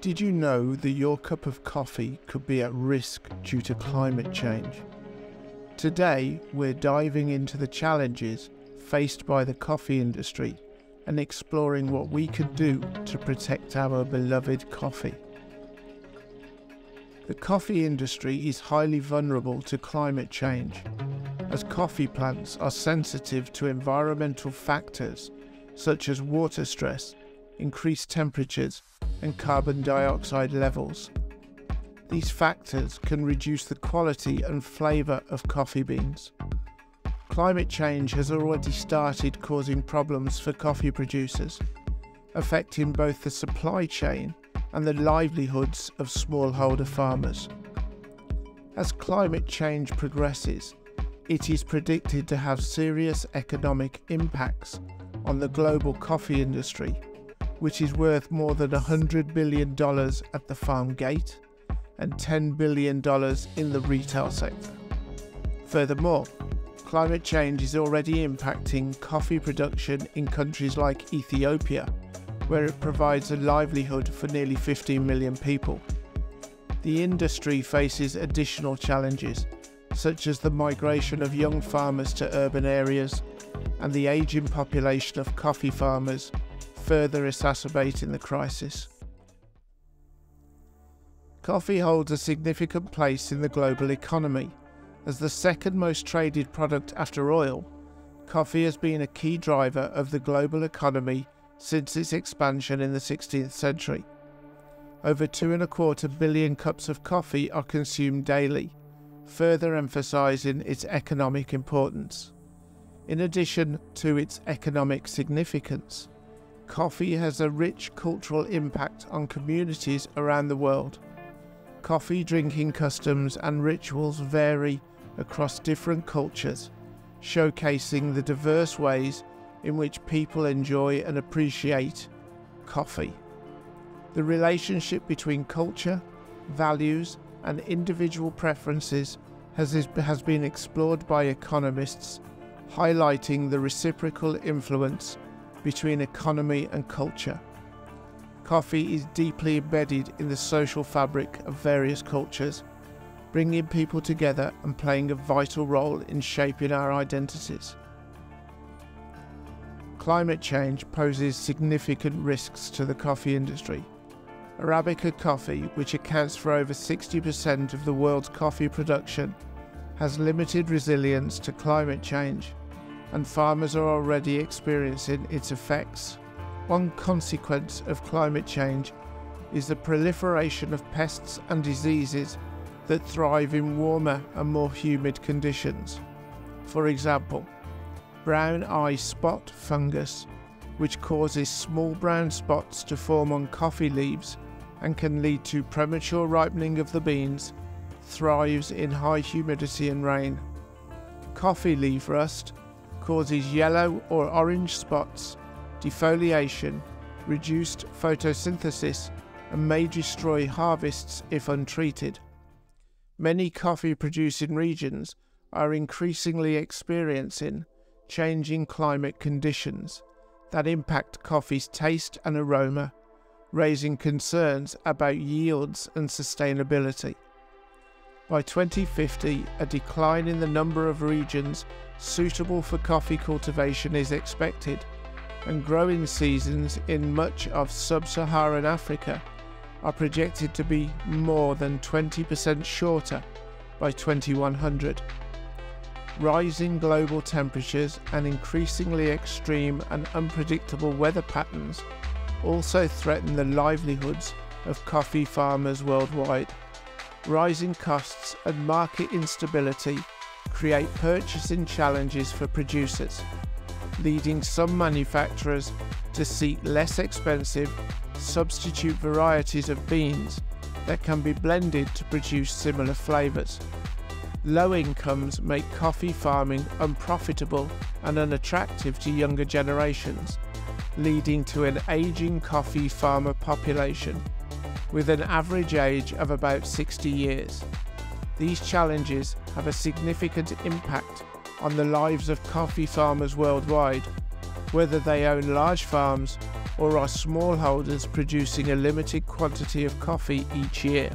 Did you know that your cup of coffee could be at risk due to climate change? Today, we're diving into the challenges faced by the coffee industry and exploring what we could do to protect our beloved coffee. The coffee industry is highly vulnerable to climate change, as coffee plants are sensitive to environmental factors such as water stress, increased temperatures, and carbon dioxide levels. These factors can reduce the quality and flavour of coffee beans. Climate change has already started causing problems for coffee producers, affecting both the supply chain and the livelihoods of smallholder farmers. As climate change progresses, it is predicted to have serious economic impacts on the global coffee industry which is worth more than $100 billion at the farm gate and $10 billion in the retail sector. Furthermore, climate change is already impacting coffee production in countries like Ethiopia, where it provides a livelihood for nearly 15 million people. The industry faces additional challenges, such as the migration of young farmers to urban areas and the aging population of coffee farmers further exacerbating the crisis. Coffee holds a significant place in the global economy. As the second most traded product after oil, coffee has been a key driver of the global economy since its expansion in the 16th century. Over two and a quarter billion cups of coffee are consumed daily, further emphasising its economic importance. In addition to its economic significance, Coffee has a rich cultural impact on communities around the world. Coffee drinking customs and rituals vary across different cultures, showcasing the diverse ways in which people enjoy and appreciate coffee. The relationship between culture, values, and individual preferences has, has been explored by economists, highlighting the reciprocal influence between economy and culture. Coffee is deeply embedded in the social fabric of various cultures, bringing people together and playing a vital role in shaping our identities. Climate change poses significant risks to the coffee industry. Arabica coffee, which accounts for over 60% of the world's coffee production, has limited resilience to climate change and farmers are already experiencing its effects. One consequence of climate change is the proliferation of pests and diseases that thrive in warmer and more humid conditions. For example, brown eye spot fungus, which causes small brown spots to form on coffee leaves and can lead to premature ripening of the beans, thrives in high humidity and rain. Coffee leaf rust causes yellow or orange spots, defoliation, reduced photosynthesis, and may destroy harvests if untreated. Many coffee producing regions are increasingly experiencing changing climate conditions that impact coffee's taste and aroma, raising concerns about yields and sustainability. By 2050, a decline in the number of regions suitable for coffee cultivation is expected, and growing seasons in much of sub Saharan Africa are projected to be more than 20% shorter by 2100. Rising global temperatures and increasingly extreme and unpredictable weather patterns also threaten the livelihoods of coffee farmers worldwide rising costs and market instability create purchasing challenges for producers, leading some manufacturers to seek less expensive substitute varieties of beans that can be blended to produce similar flavours. Low incomes make coffee farming unprofitable and unattractive to younger generations, leading to an ageing coffee farmer population with an average age of about 60 years. These challenges have a significant impact on the lives of coffee farmers worldwide, whether they own large farms or are smallholders producing a limited quantity of coffee each year.